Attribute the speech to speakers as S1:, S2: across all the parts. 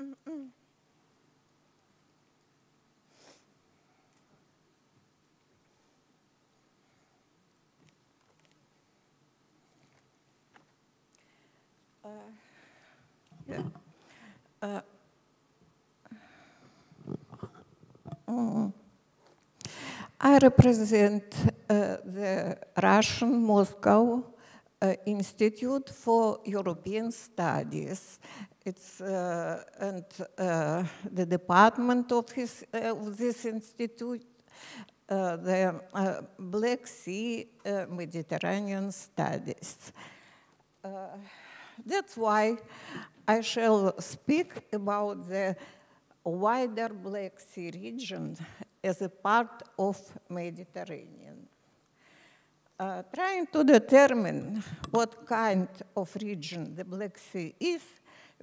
S1: Mm. I represent uh, the Russian Moscow uh, Institute for European Studies. It's uh, and uh, the department of, his, uh, of this institute, the Black Sea Mediterranean Studies. that's why I shall speak about the wider Black Sea region as a part of Mediterranean. Uh, trying to determine what kind of region the Black Sea is,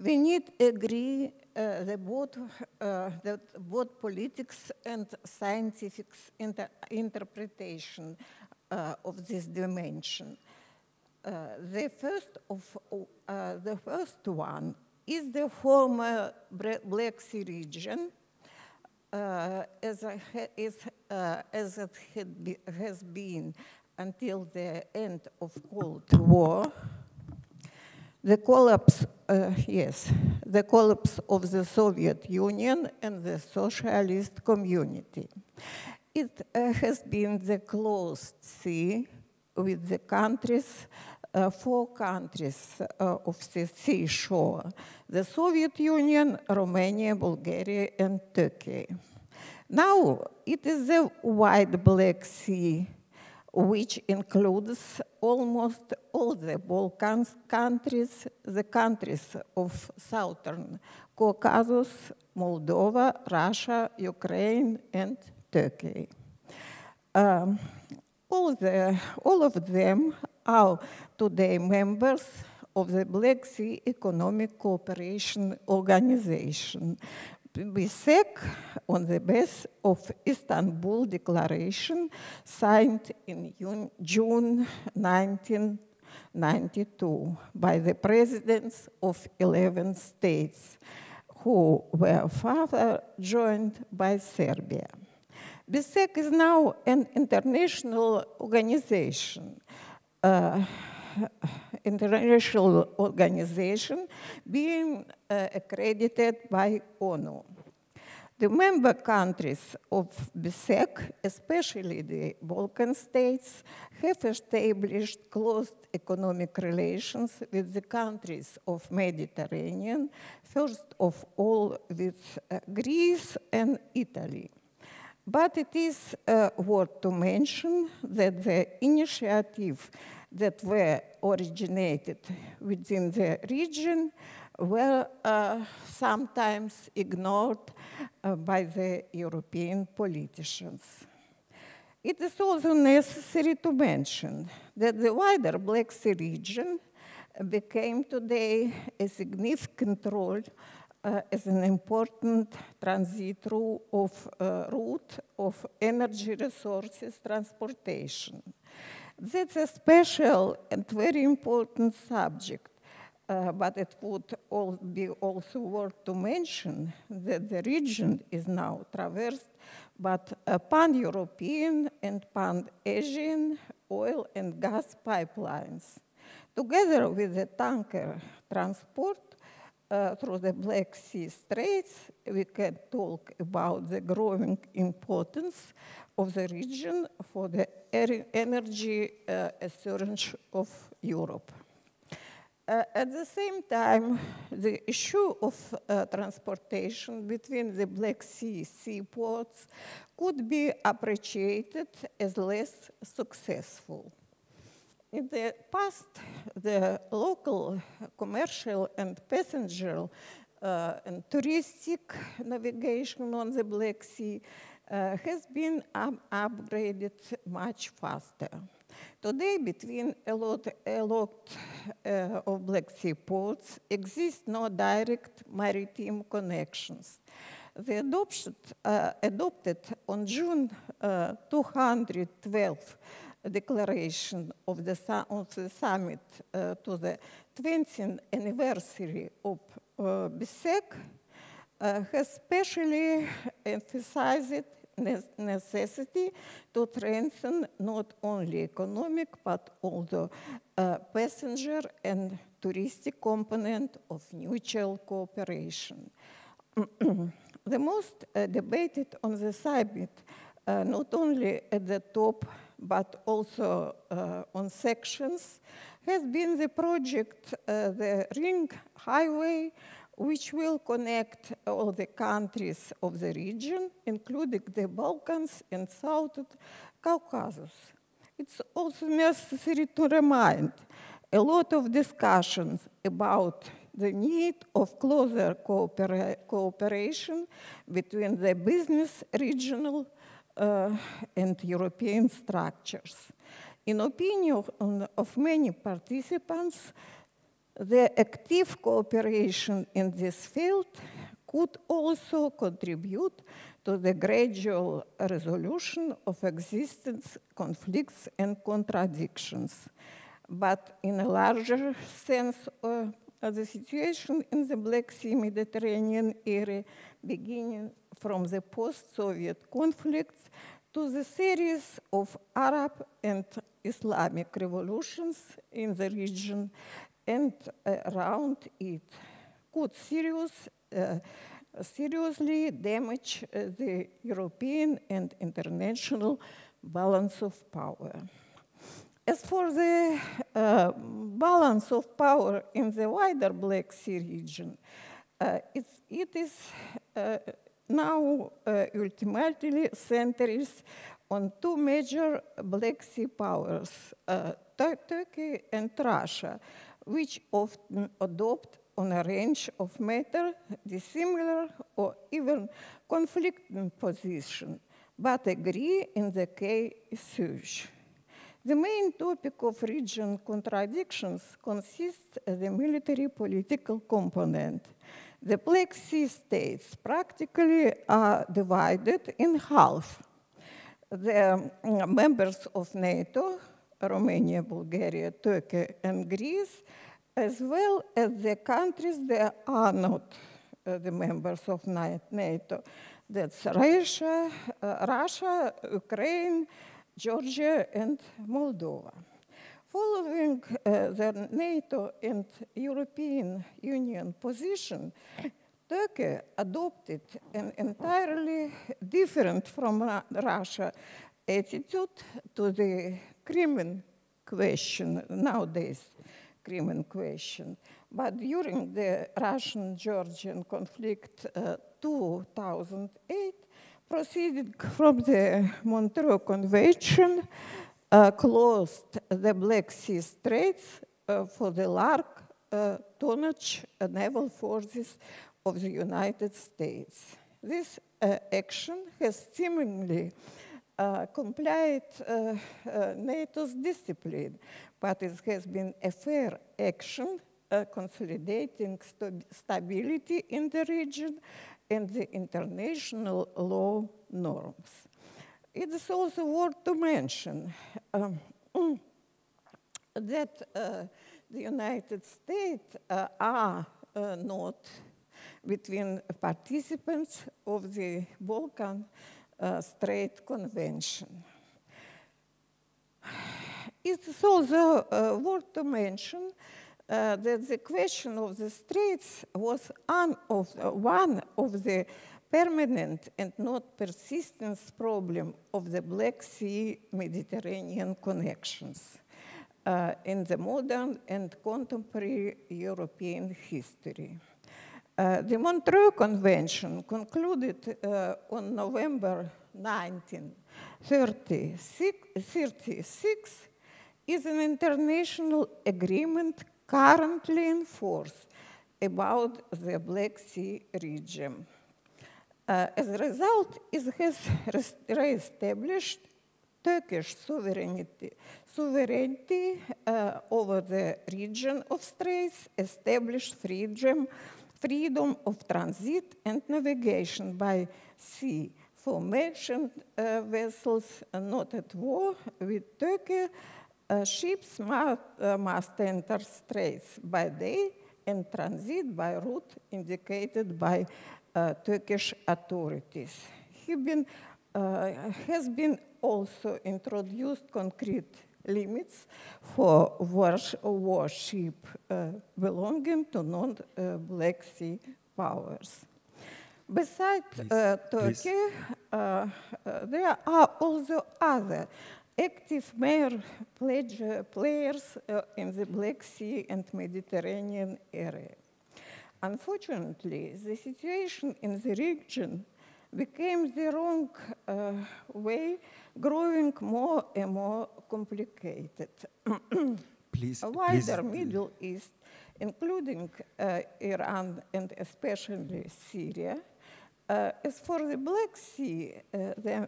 S1: we need agree uh, that, both, uh, that both politics and scientific inter interpretation uh, of this dimension. Uh, the first of uh, the first one is the former Black Sea region, uh, as, is, as it be, has been until the end of Cold War. The collapse, uh, yes, the collapse of the Soviet Union and the socialist community. It uh, has been the closed sea with the countries uh, four countries uh, of the seashore, the Soviet Union, Romania, Bulgaria, and Turkey. Now, it is the wide Black Sea, which includes almost all the Balkan countries, the countries of Southern Caucasus, Moldova, Russia, Ukraine, and Turkey. Um, all, the, all of them are today members of the Black Sea Economic Cooperation Organization, BSEC, on the basis of Istanbul Declaration signed in June 1992 by the presidents of 11 states, who were further joined by Serbia. BSEC is now an international organization uh, international organization being uh, accredited by ONU. The member countries of BSEC, especially the Balkan states, have established close economic relations with the countries of Mediterranean, first of all with uh, Greece and Italy. But it is uh, worth to mention that the initiative that were originated within the region were uh, sometimes ignored uh, by the European politicians. It is also necessary to mention that the wider Black Sea region became today a significant role uh, as an important transit route of, uh, route of energy resources transportation. That's a special and very important subject, uh, but it would all be also worth to mention that the region is now traversed by pan-European and pan-Asian oil and gas pipelines. Together with the tanker transport, through the Black Sea Straits, we can talk about the growing importance of the region for the er energy uh, assurance of Europe. Uh, at the same time, the issue of uh, transportation between the Black Sea seaports could be appreciated as less successful. In the past, the local commercial and passenger uh, and touristic navigation on the Black Sea uh, has been up upgraded much faster. Today, between a lot, a lot uh, of Black Sea ports exist no direct maritime connections. The adoption, uh, adopted on June uh, 212 declaration of the, of the summit uh, to the 20th anniversary of uh, BSEC uh, has specially emphasized necessity to strengthen not only economic but also uh, passenger and touristic component of mutual cooperation. the most uh, debated on the summit, uh, not only at the top but also uh, on sections, has been the project, uh, the Ring Highway, which will connect all the countries of the region, including the Balkans and South Caucasus. It's also necessary to remind a lot of discussions about the need of closer coopera cooperation between the business, regional, and European structures. In opinion of many participants, the active cooperation in this field could also contribute to the gradual resolution of existing conflicts and contradictions. But in a larger sense, uh, the situation in the Black Sea Mediterranean area, beginning from the post-Soviet conflicts to the series of Arab and Islamic revolutions in the region and around it could serious, uh, seriously damage uh, the European and international balance of power. As for the uh, balance of power in the wider Black Sea region, uh, it is uh, now uh, ultimately centers on two major Black Sea powers, Turkey and Russia, which often adopt on a range of matters dissimilar or even conflicting position, but agree in the case such. The main topic of region contradictions consists of the military political component. The Black Sea states practically are divided in half. The members of NATO Romania, Bulgaria, Turkey, and Greece, as well as the countries that are not uh, the members of NATO. That's Russia, uh, Russia, Ukraine, Georgia, and Moldova. Following uh, the NATO and European Union position, Turkey adopted an entirely different from Russia attitude to the Crimean question, nowadays Crimean question. But during the Russian-Georgian conflict uh, 2008, proceeding from the Montreux Convention, closed the Black Sea Straits uh, for the large uh, tonnage naval forces of the United States. This uh, action has seemingly uh, complied uh, uh, NATO's discipline, but it has been a fair action consolidating st stability in the region and the international law norms. It is also worth to mention um, that uh, the United States uh, are uh, not between participants of the Balkan uh, Strait Convention. It is also uh, worth to mention uh, that the question of the straits was of, one of the permanent and not persistence problem of the Black Sea Mediterranean connections uh, in the modern and contemporary European history. Uh, the Montreux Convention, concluded uh, on November 1936, is an international agreement currently in force about the Black Sea region. Uh, as a result, it has re-established Turkish sovereignty, sovereignty uh, over the region of straits, established freedom freedom of transit and navigation by sea for merchant uh, vessels not at war with Turkey. Uh, ships must, uh, must enter straits by day and transit by route indicated by Turkish authorities. He been, uh, has been also introduced concrete limits for warship uh, belonging to non-Black Sea powers. Besides uh, Turkey, uh, uh, there are also other active major players uh, in the Black Sea and Mediterranean area. Unfortunately, the situation in the region became the wrong uh, way, growing more and more complicated.
S2: please,
S1: A wider
S2: please.
S1: Middle East, including uh, Iran and especially Syria, uh, as for the Black Sea, uh, the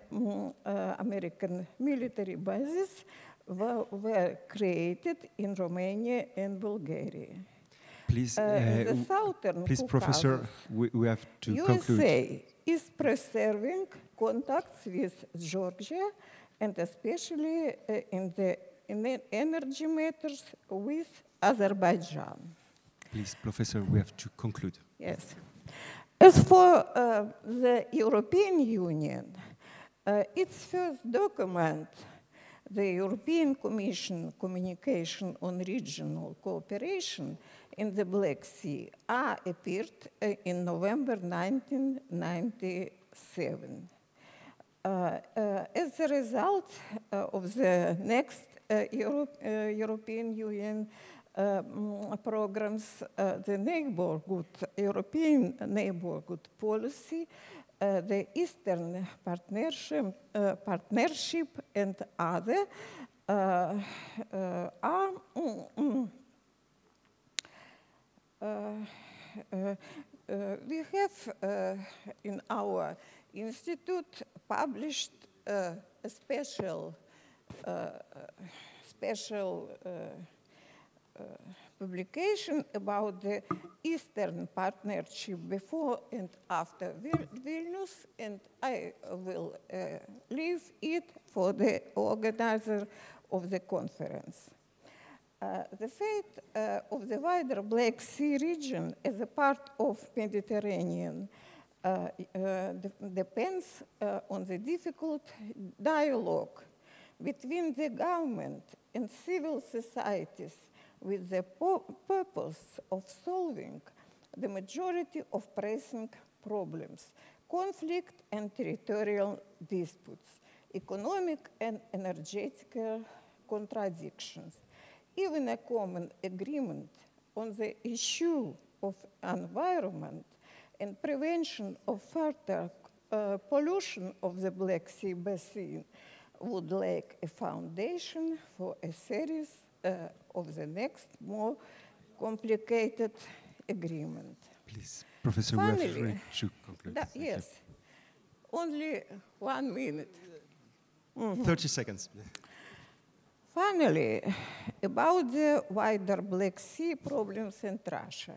S1: uh, American military bases were, were, created in Romania and Bulgaria.
S2: Please,
S1: Uh,
S2: uh, please, Professor, we, we have to conclude.
S1: USA
S2: conclude.
S1: is preserving contacts with Georgia and especially uh, in the in the energy matters with Azerbaijan.
S2: Please, Professor, we have to conclude.
S1: Yes. As for uh, the European Union, uh, its first document, the European Commission Communication on Regional Cooperation in the Black Sea, uh, appeared uh, in November 1997. Uh, uh, as a result uh, of the next Euro European Union um, programs, uh, the neighborhood, European neighborhood policy, uh, the Eastern Partnership, uh, partnership and other are mm, mm, we have in our institute published a special special uh, publication about the Eastern Partnership before and after Vil Vilnius, and I will uh, leave it for the organizer of the conference. Uh, the fate uh, of the wider Black Sea region as a part of Mediterranean uh, de depends on the difficult dialogue between the government and civil societies with the purpose of solving the majority of pressing problems, conflict and territorial disputes, economic and energetic contradictions. Even a common agreement on the issue of environment and prevention of further uh, pollution of the Black Sea basin would like a foundation for a series uh, of the next more complicated agreement.
S2: Please, Professor,
S1: Finally,
S2: we to conclude.
S1: That, yes, only one minute.
S2: Mm -hmm. 30 seconds.
S1: Finally, about the wider Black Sea problems in Russia.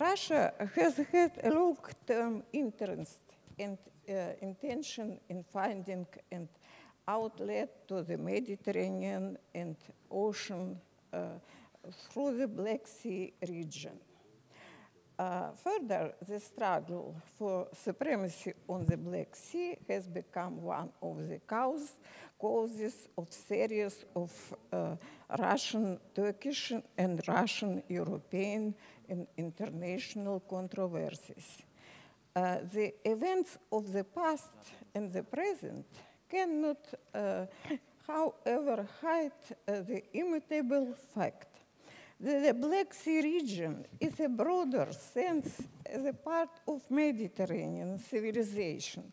S1: Russia has had a long-term interest and uh, intention in finding an outlet to the Mediterranean and ocean uh, through the Black Sea region. Uh, further, the struggle for supremacy on the Black Sea has become one of the cause, causes of series of uh, Russian, Turkish, and Russian, European, and international controversies. Uh, the events of the past and the present cannot, uh, however, hide uh, the immutable fact the Black Sea region is a broader sense as a part of Mediterranean civilization,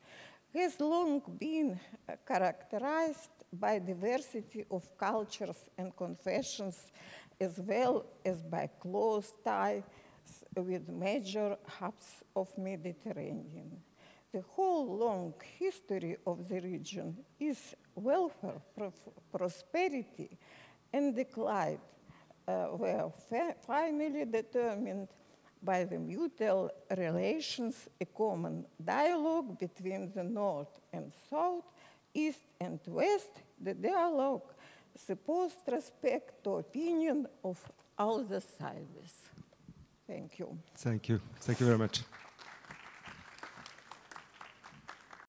S1: has long been characterized by diversity of cultures and confessions, as well as by close ties with major hubs of Mediterranean. The whole long history of the region is welfare, prosperity, and decline Uh, were finally determined by the mutual relations, a common dialogue between the North and South, East and West, the dialogue supposed respect to opinion of all the sides. Thank you.
S2: Thank you. Thank you very much.